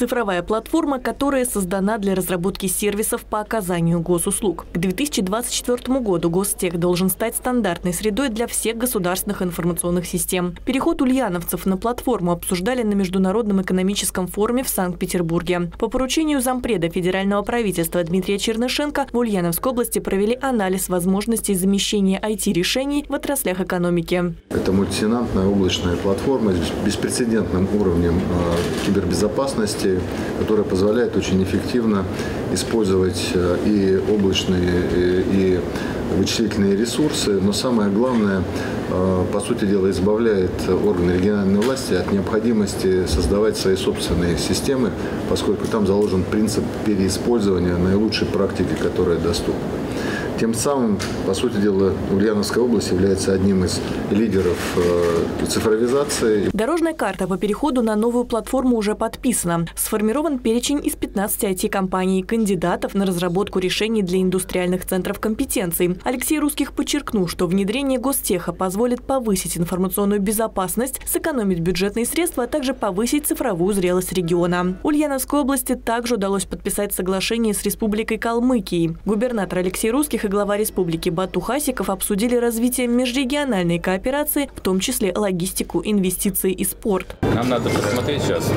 Цифровая платформа, которая создана для разработки сервисов по оказанию госуслуг. К 2024 году Гостех должен стать стандартной средой для всех государственных информационных систем. Переход ульяновцев на платформу обсуждали на Международном экономическом форуме в Санкт-Петербурге. По поручению зампреда федерального правительства Дмитрия Чернышенко в Ульяновской области провели анализ возможностей замещения IT-решений в отраслях экономики. Это мультисенантная облачная платформа с беспрецедентным уровнем э, кибербезопасности, которая позволяет очень эффективно использовать э, и облачные, и вычислительные ресурсы, но самое главное, э, по сути дела, избавляет органы региональной власти от необходимости создавать свои собственные системы, поскольку там заложен принцип переиспользования наилучшей практики, которая доступна. Тем самым, по сути дела, Ульяновская область является одним из лидеров э, цифровизации. Дорожная карта по переходу на новую платформу уже подписана. Сформирован перечень из 15 IT-компаний, кандидатов на разработку решений для индустриальных центров компетенций. Алексей Русских подчеркнул, что внедрение гостеха позволит повысить информационную безопасность, сэкономить бюджетные средства, а также повысить цифровую зрелость региона. Ульяновской области также удалось подписать соглашение с Республикой Калмыкией. Губернатор Алексей Русских глава республики Бату Хасиков обсудили развитие межрегиональной кооперации, в том числе логистику, инвестиции и спорт. Нам надо посмотреть сейчас,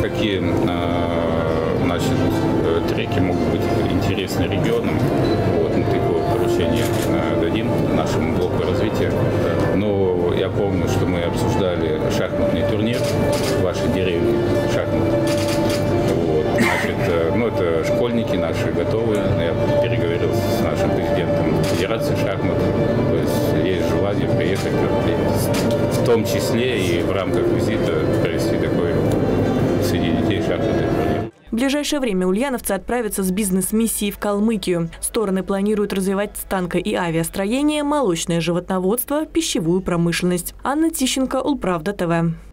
какие э, значит, э, треки могут быть интересны регионам. Вот, мы такое поручение э, дадим нашему блоку развития. Но я помню, что мы обсуждали шахматный турнир в вашей деревне, шахмат. Вот, значит, ну это школьники наши готовы. Я президентом Федерации шахмат. То есть есть желание приехать, в том числе и в рамках визита провести такой среди детей шахматный. В ближайшее время ульяновцы отправятся с бизнес-миссией в Калмыкию. Стороны планируют развивать станко- и авиастроение, молочное животноводство, пищевую промышленность. Анна Тищенко, Улправда ТВ.